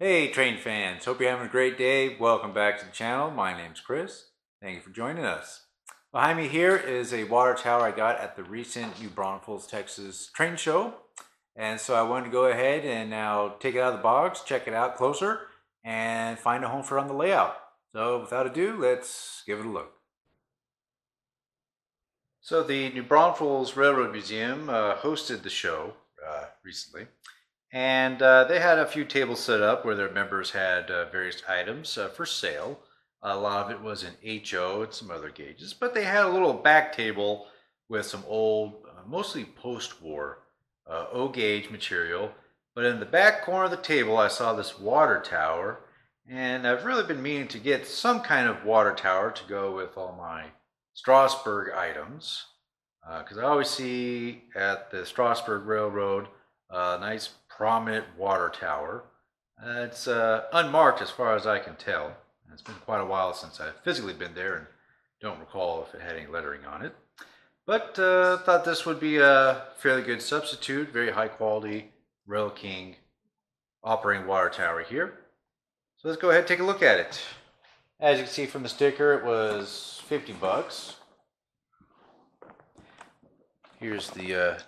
Hey train fans, hope you're having a great day. Welcome back to the channel. My name's Chris. Thank you for joining us. Behind me here is a water tower I got at the recent New Braunfels, Texas train show. And so I wanted to go ahead and now take it out of the box, check it out closer, and find a home for it on the layout. So without ado, let's give it a look. So the New Braunfels Railroad Museum uh, hosted the show uh, recently. And uh, they had a few tables set up where their members had uh, various items uh, for sale. A lot of it was in HO and some other gauges, but they had a little back table with some old, uh, mostly post-war uh, O gauge material. But in the back corner of the table, I saw this water tower, and I've really been meaning to get some kind of water tower to go with all my Strasburg items, because uh, I always see at the Strasburg Railroad a nice prominent water tower. Uh, it's uh, unmarked as far as I can tell. It's been quite a while since I've physically been there and don't recall if it had any lettering on it. But uh, thought this would be a fairly good substitute, very high quality RailKing operating water tower here. So let's go ahead and take a look at it. As you can see from the sticker, it was 50 bucks. Here's the uh,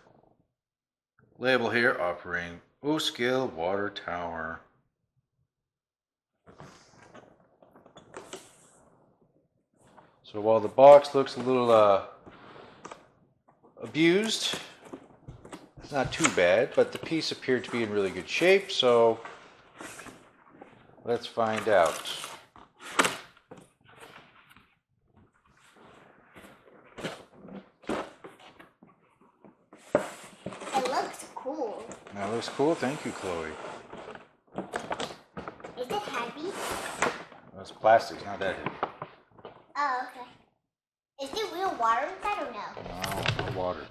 label here, offering O-scale water tower. So while the box looks a little uh, abused, it's not too bad, but the piece appeared to be in really good shape, so let's find out. Looks cool. Thank you, Chloe. Is it heavy? Oh, That's plastic. It's not that heavy. Oh, okay. Is there real water inside or no? No, no water.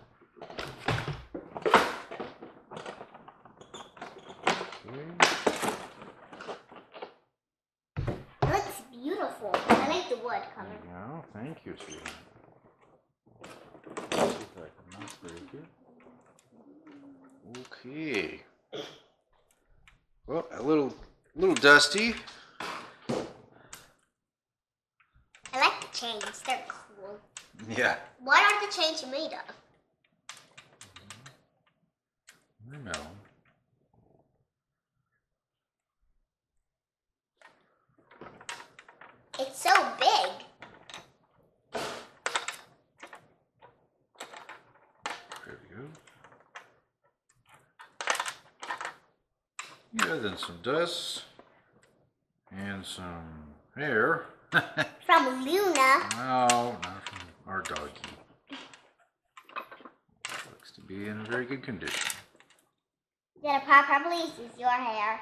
It looks beautiful. I like the wood color. Yeah, thank you, sweetie. Okay. Well, a little, little dusty. I like the chains. They're cool. Yeah. What are the chains made of? I know. It's so big. Yeah, then some dust and some hair. from Luna. No, not from our doggy. Looks to be in a very good condition. Yeah, probably is your hair.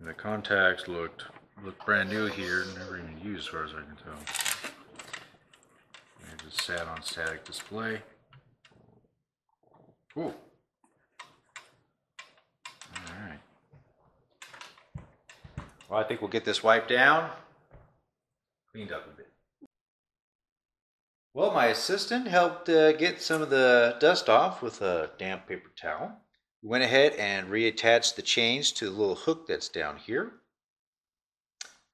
The contacts looked looked brand new here, never even used as far as I can tell. They just sat on static display. Cool. Well, I think we'll get this wiped down, cleaned up a bit. Well, my assistant helped uh, get some of the dust off with a damp paper towel. We went ahead and reattached the chains to the little hook that's down here.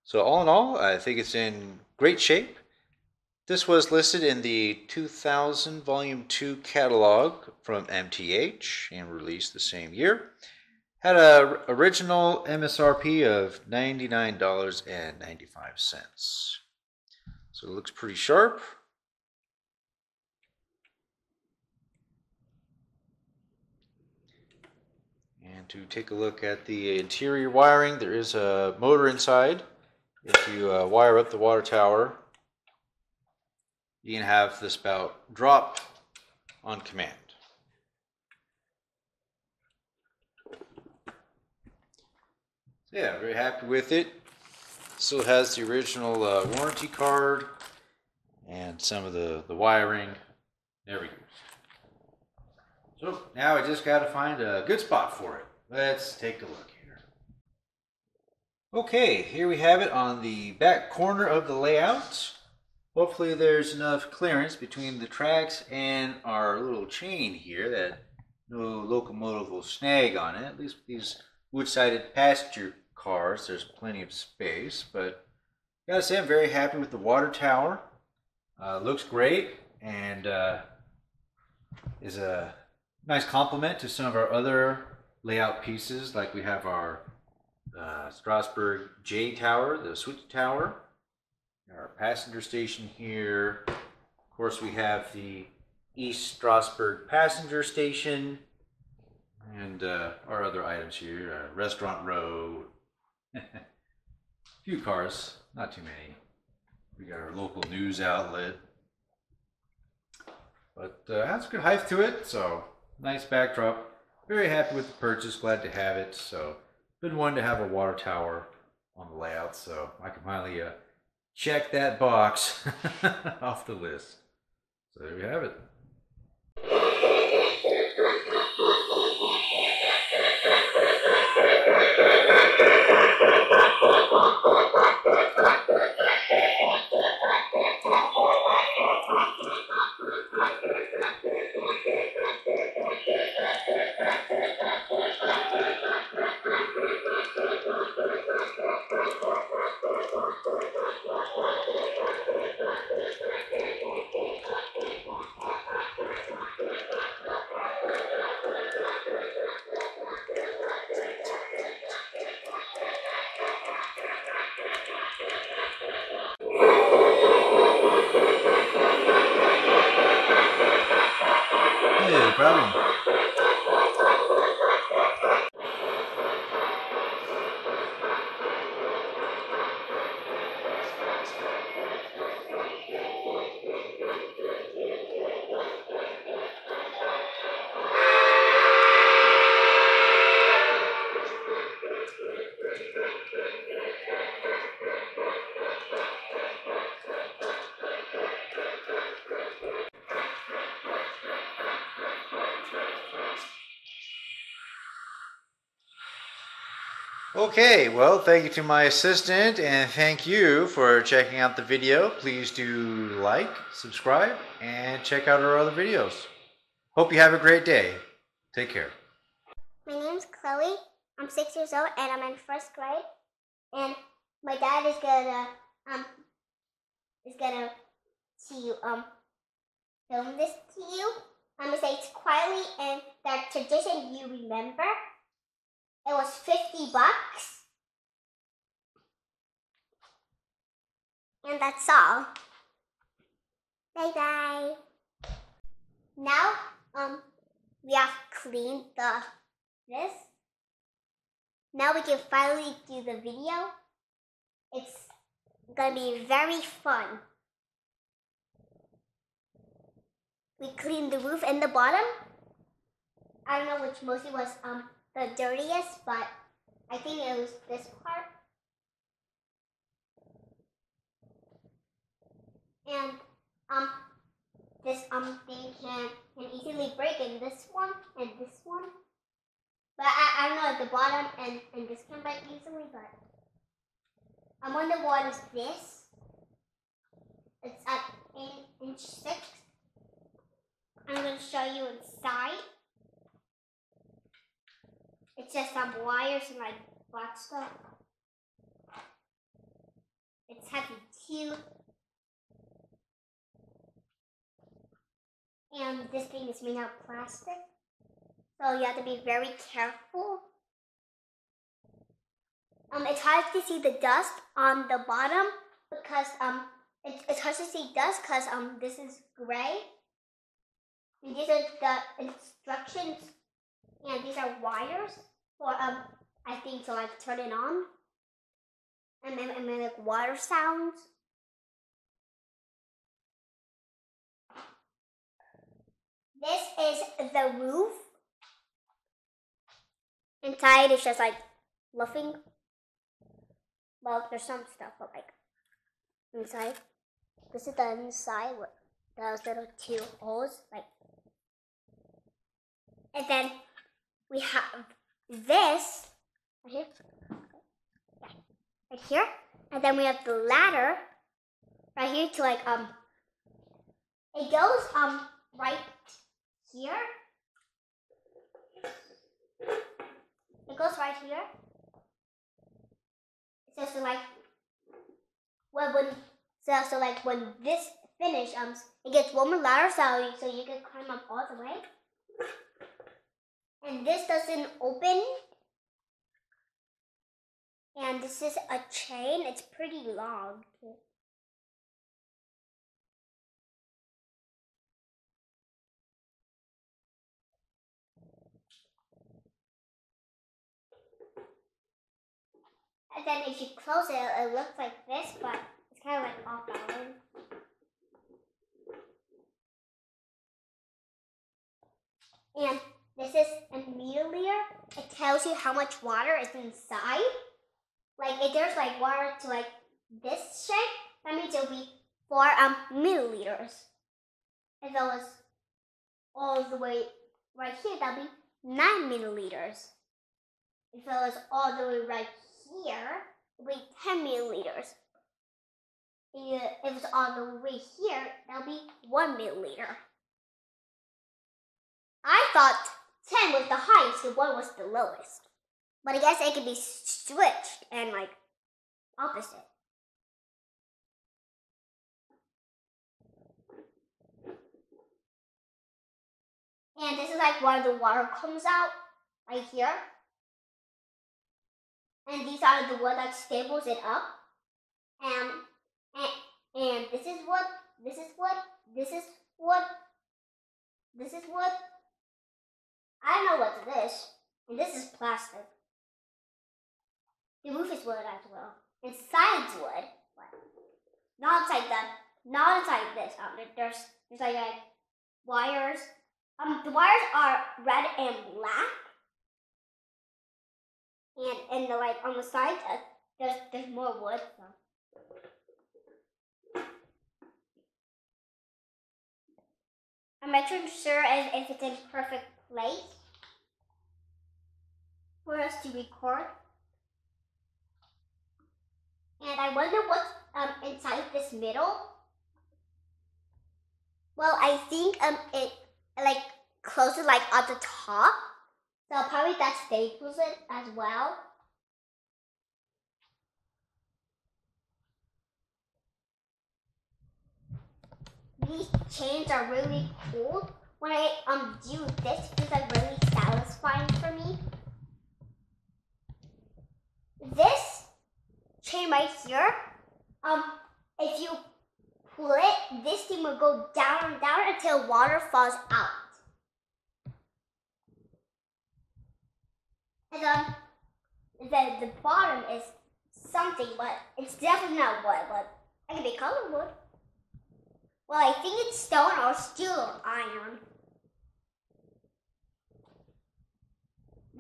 So all in all, I think it's in great shape. This was listed in the 2000 Volume 2 catalog from MTH and released the same year. Had a original MSRP of $99.95. So it looks pretty sharp. And to take a look at the interior wiring, there is a motor inside. If you uh, wire up the water tower, you can have this spout drop on command. Yeah, very happy with it. Still has the original uh, warranty card and some of the, the wiring. There we go. So now I just got to find a good spot for it. Let's take a look here. Okay, here we have it on the back corner of the layout. Hopefully there's enough clearance between the tracks and our little chain here that no locomotive will snag on it. At least these wood-sided passenger cars, there's plenty of space. But gotta say, I'm very happy with the water tower. Uh, looks great and uh, is a nice complement to some of our other layout pieces. Like we have our uh, Strasburg J Tower, the switch tower, our passenger station here. Of course, we have the East Strasburg passenger station and uh, our other items here, uh, restaurant row, few cars, not too many. We got our local news outlet. But uh, has good height to it, so nice backdrop. Very happy with the purchase, glad to have it. So, been wanting to have a water tower on the layout, so I can finally uh, check that box off the list. So there we have it. Okay, well, thank you to my assistant and thank you for checking out the video. Please do like, subscribe, and check out our other videos. Hope you have a great day. Take care. My name's Chloe. I'm six years old and I'm in first grade. And my dad is gonna um is gonna to um film this to you. I'm gonna say it quietly and that tradition you remember. It was fifty bucks. And that's all. Bye bye. Now um we have cleaned the this. Now we can finally do the video. It's gonna be very fun. We cleaned the roof and the bottom. I don't know which mostly was um the dirtiest, but I think it was this part. And um this um thing can can easily break in this one and this one. But I, I don't know at the bottom and, and this can break easily, but I wonder what is this. It's at in, inch six. I'm gonna show you inside. It's just some wires and like black stuff. It's heavy too. And this thing is made out of plastic. So you have to be very careful. Um, it's hard to see the dust on the bottom because um, it's, it's hard to see dust because um, this is gray. And these are the instructions, and these are wires um, I think to like turn it on, and then and then like water sounds. This is the roof. Inside it's just like fluffing. Well, there's some stuff, but like inside. This is the inside with those little two holes, like. And then we have this right here, right here, and then we have the ladder right here to like um. It goes um right here It goes right here. So, so like when when so so like when this finish um it gets one more ladder so so you can climb up all the way. And this doesn't open. And this is a chain. It's pretty long. And then if you close it, it looks like this, but it's kind of like off balance. And this is a milliliter. It tells you how much water is inside. Like if there's like water to like this shape, that means it'll be four um milliliters. If it was all the way right here, that'd be nine milliliters. If it was all the way right here, it would be 10 milliliters. If it's all the way here, that'll be 1 milliliter. I thought 10 was the highest and 1 was the lowest. But I guess it could be switched and like opposite. And this is like where the water comes out, right here. And these are the wood that staples it up. And, and, and this is wood, this is wood, this is wood, this is wood. I know what's this. And this is plastic. The roof is wood as well. Inside's wood. But not inside that. Not inside this. Um, there's there's like, like wires. Um, the wires are red and black. And and the like on the side, uh, there's there's more wood. So. I'm making sure if, if it's in perfect place for us to record. And I wonder what's um inside this middle. Well, I think um it like closes like at the top. So probably that staples it as well. These chains are really cool. When I um do this, feels like really satisfying for me. This chain right here, um, if you pull it, this thing will go down and down until water falls out. And um, the the bottom is something, but it's definitely not wood. But it can be colored wood. Well, I think it's stone or steel or iron.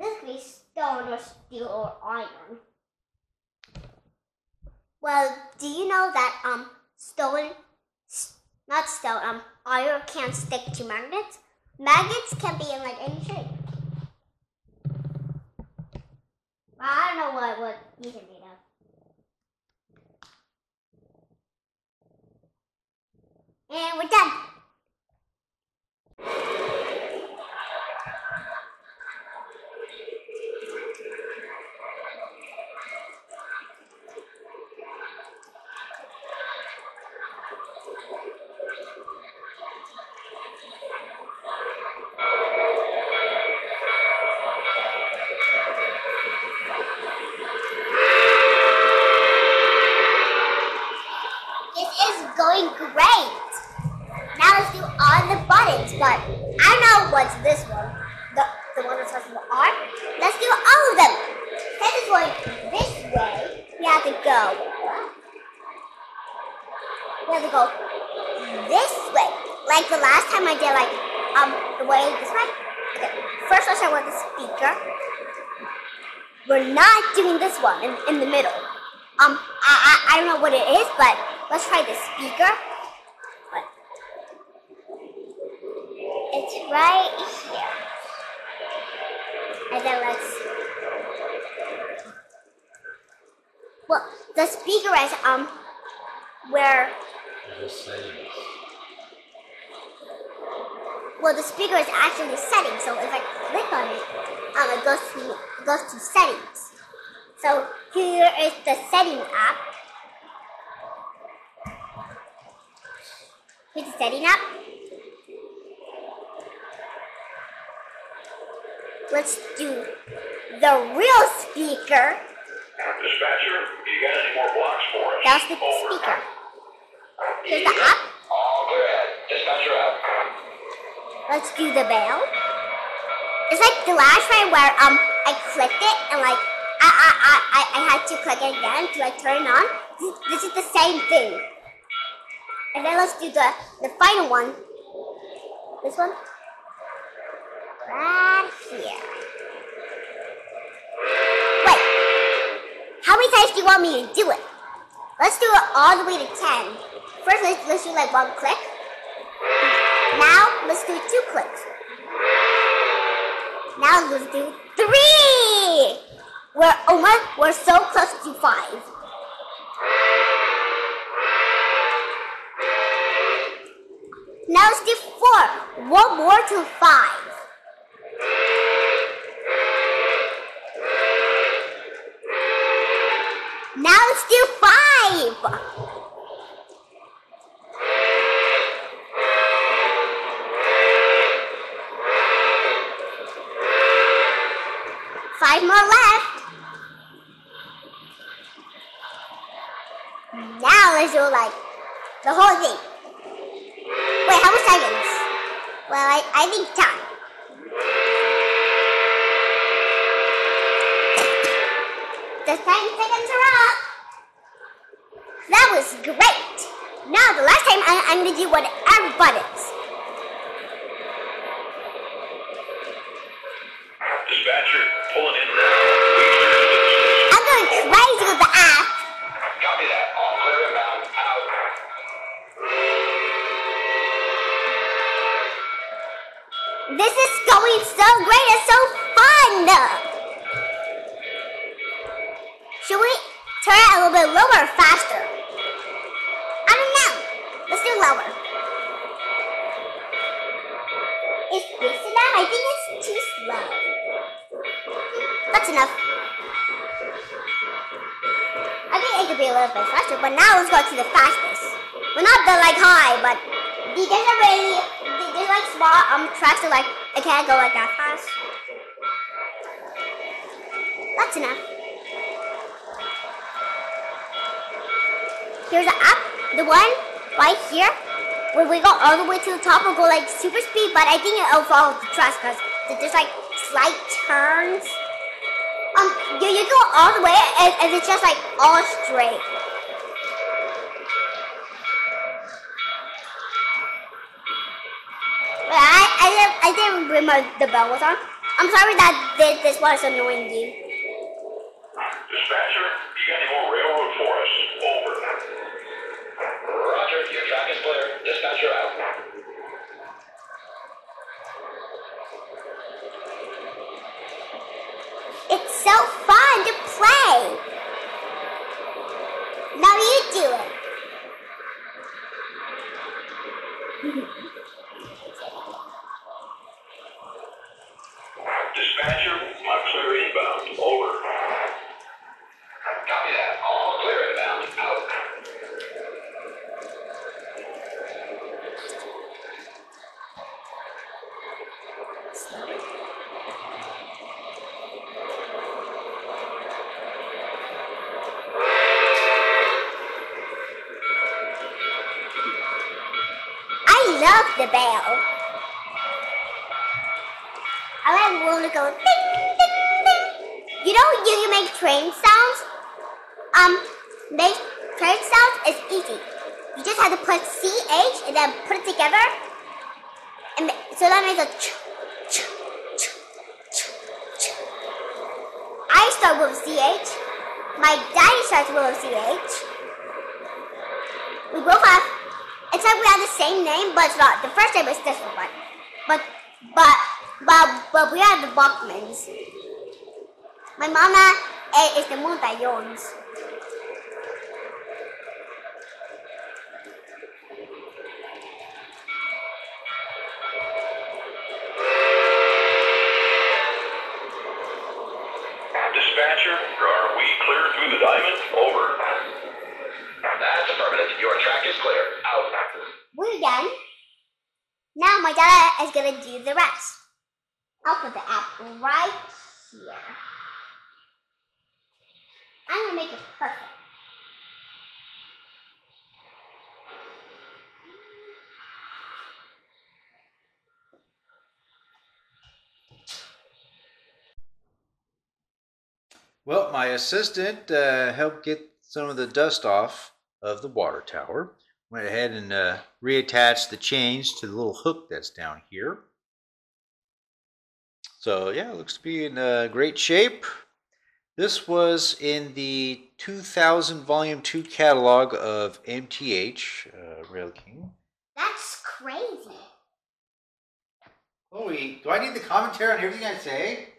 This could be stone or steel or iron. Well, do you know that um stone, not stone, um iron can't stick to magnets? Magnets can be in like any shape. I don't know what what these are made of. And we're done. This is going great. Now let's do all the buttons, but I don't know what's this one. The, the one that starts with the R. Let's do all of them. Since it's going this way, we have to go. We have to go this way. Like the last time I did like um the way this way. Okay. First let's start with the speaker. We're not doing this one in, in the middle. Um I, I I don't know what it is, but let's try the speaker. But it's right here. And then let's Well, the speaker is um where. Well the speaker is actually setting, so if I click on it, um, it goes to it goes to settings. So here is the setting app. Here's the setting app. Let's do the real speaker. Dispatcher, you got any more blocks for us? That's the speaker. Here's the app. All clear ahead. Dispatcher out. Let's do the bell. It's like the last time where um I clicked it and like I I I I, I had to click it again to like turn it on. This, this is the same thing. And then let's do the the final one. This one. Right here. Wait. How many times do you want me to do it? Let's do it all the way to ten. First, let's, let's do like one click. Now let's do two clicks. Now let's do three. We're almost we're so close to five. Now let's do four. One more to five. Five more left. Now let's do like the whole thing. Wait, how many seconds? Well, I, I think time. The ten seconds are up. That was great. Now the last time I, I'm gonna do what everybody's. Going so great. It's so fun. Should we turn it a little bit lower or faster? I don't know. Let's do lower. Is this enough? I think it's too slow. That's enough. I think it could be a little bit faster, but now let's go to the fastest. Well, not the like high, but the- there's a really the- there's like small um tracks that like I can't go like that fast. That's enough. Here's the app, the one right here. When we go all the way to the top, we'll go like super speed, but I think it'll follow the tracks because there's like slight turns. Um, you, you go all the way and, and it's just like all straight. I didn't, didn't remember the bell was on. I'm sorry that this, this was annoying you. Dispatcher, you got any more railroad for us? Over. Roger, your track is clear. Dispatcher out. It's so fun to play. Now you do it. Dispatcher, I'm clear inbound. Over. Copy that. All clear inbound. Out. I love the bell. I like it goes ding, ding, ding. You know you can make train sounds? Um, make train sounds is easy. You just have to put CH and then put it together. And so that makes a ch, ch, ch, ch, ch. I start with CH. My daddy starts with CH. We both have it's like we have the same name, but it's not. The first name is this one, but but but but we are the Bachmans. My mama eh, is the Montallons. Alignment over. That's affirmative. Your track is clear. Out. We're done. Now my dad is gonna do the rest. I'll put the app right here. I'm gonna make it perfect. Well, my assistant uh, helped get some of the dust off of the water tower. Went ahead and uh, reattached the chains to the little hook that's down here. So yeah, it looks to be in uh, great shape. This was in the 2000 Volume 2 catalog of MTH uh, RailKing. That's crazy. Chloe, do I need the commentary on everything I say?